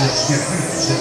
os guerreiros da